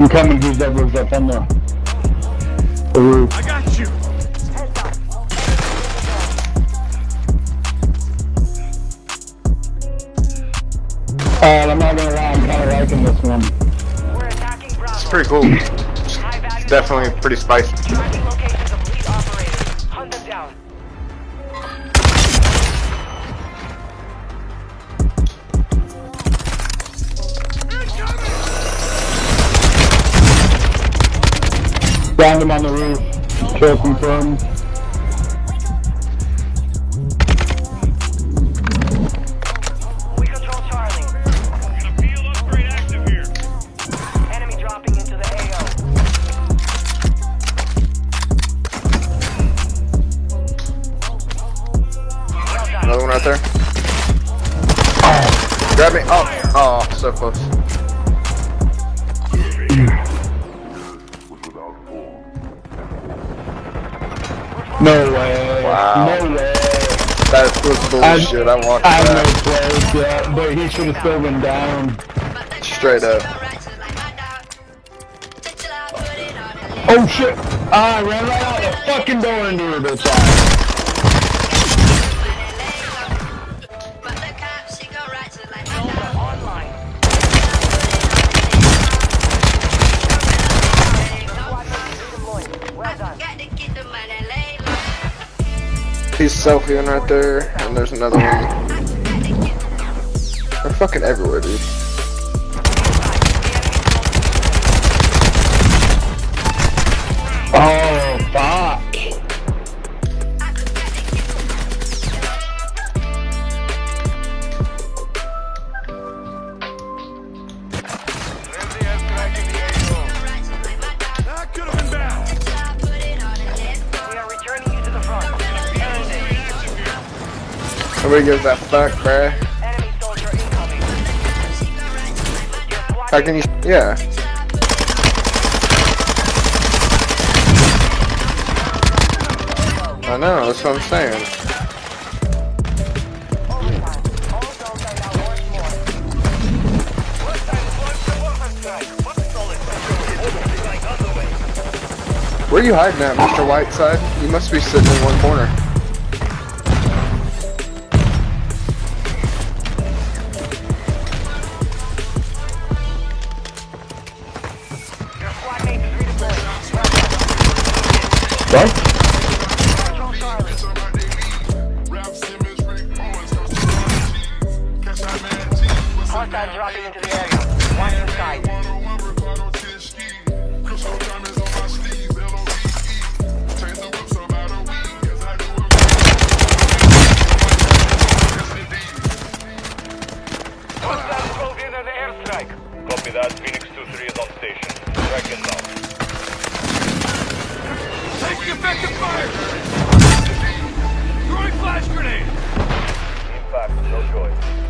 You coming, who's that was up on the, the roof? I got you. Uh, I'm not gonna lie, I'm kinda liking this one. We're attacking Bravo. It's pretty cool. High value Definitely pretty spicy. Found him on the roof. Kill confirmed. We control Charlie. Field upgrade active here. Enemy dropping into the AO. Another one right there. Grab me. Oh, oh, so close. No way. Wow. No way. That was bullshit. I walked I have no that place yet, but he should have still been down. straight up. Oh shit! Ah, I ran right out of the fucking door into her bitch He's selfieing right there, and there's another one. They're fucking everywhere, dude. Oh Nobody gives that fuck, bruh. How can you? Yeah. I know. That's what I'm saying. Where are you hiding at, Mr. Whiteside? You must be sitting in one corner. On. Copy that. Phoenix 2-3 is on station. Track inbound. Taking effective fire! Throwing flash grenade! Impact, no choice.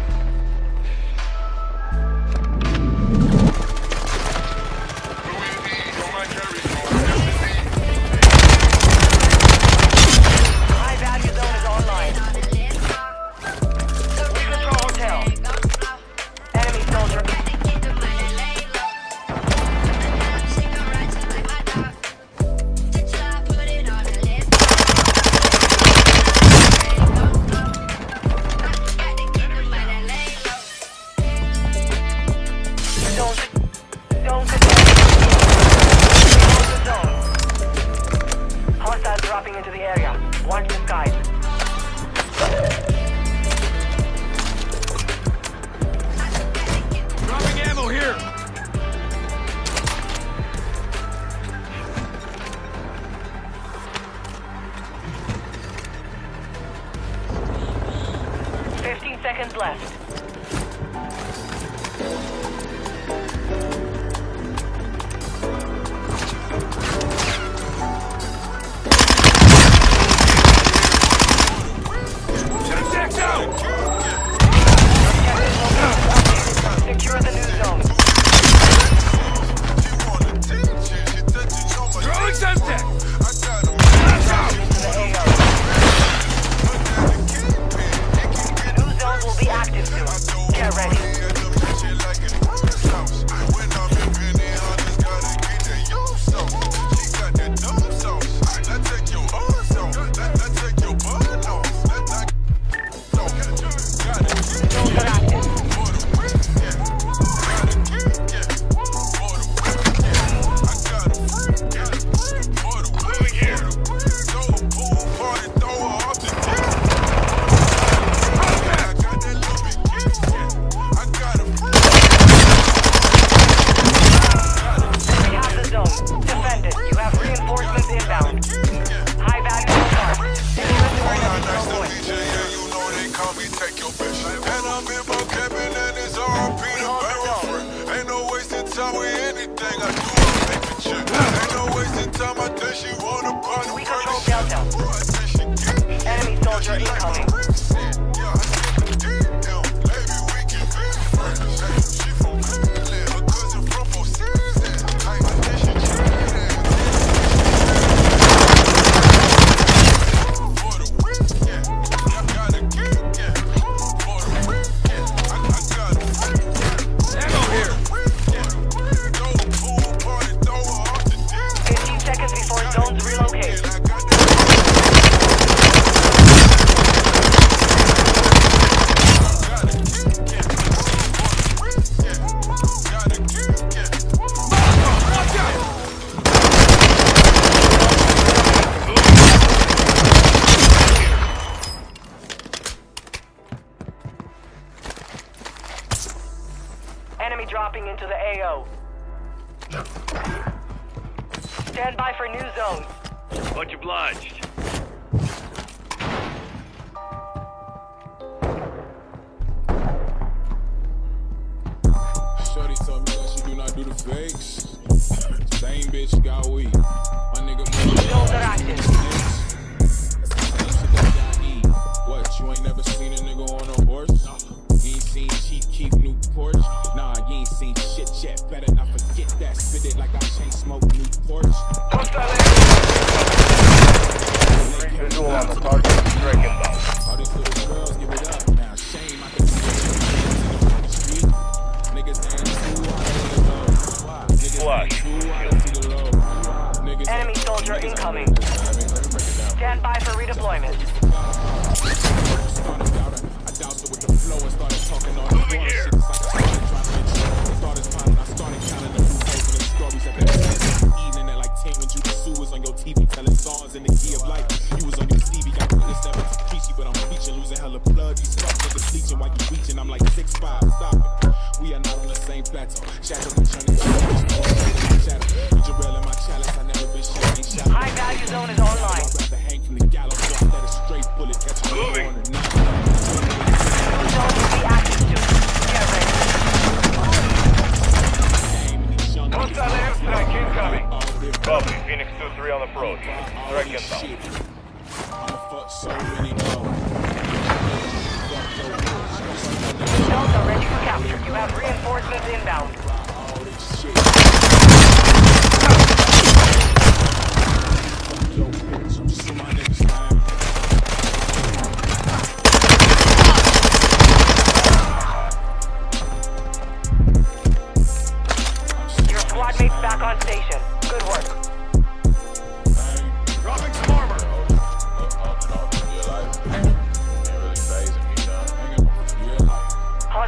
left. Ain't no wasting time with anything I do. I make a check. Ain't no wasting time. I think she wanna party. We control Delta. Enemy soldier incoming. Stand by for new zone. Much obliged. Shorty told me that she do not do the fakes. Same bitch got weed. My nigga Zones are active. And started talking all the Moving here. shit. It's like I started dropping it. Started smiling. I started counting the loopholes and the stories at the evening at like 10 when Judy Sue on your TV telling songs in the key of life. You was on your TV, got put this ever to preachy, but I'm preaching, losing hella blood. These fuck niggas bleaching while you reaching. I'm like 6'5, stop it. We are not on the same plateau. Shadow be trying to shadow. With Jarrell in my chalice, I never been shot. Ain't shot. High value zone is online. I'd rather hang from the gallows, so I a straight bullet catch me Moving. on and not. Approach. Strike inbound.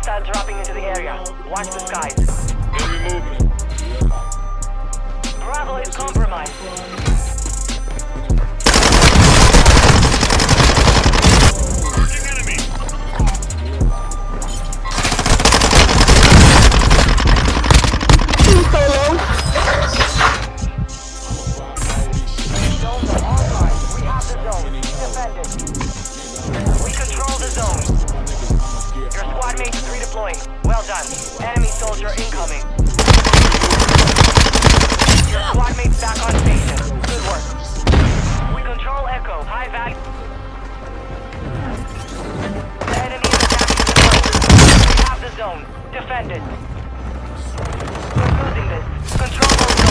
Hostile dropping into the area. Watch the skies. Enemy movement. Bravo is compromised. We have the zone. Defend it. We're losing this. Control.